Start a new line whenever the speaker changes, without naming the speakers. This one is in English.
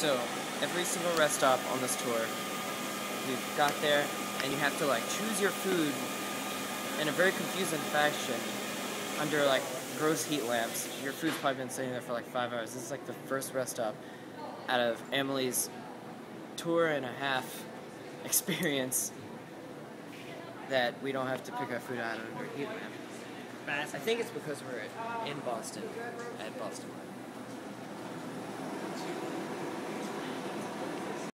So, every single rest stop on this tour, we've got there, and you have to like choose your food in a very confusing fashion under like gross heat lamps. Your food's probably been sitting there for like five hours. This is like the first rest stop out of Amely's tour and a half experience that we don't have to pick our food out under heat lamp. I think it's because we're in Boston, at Boston.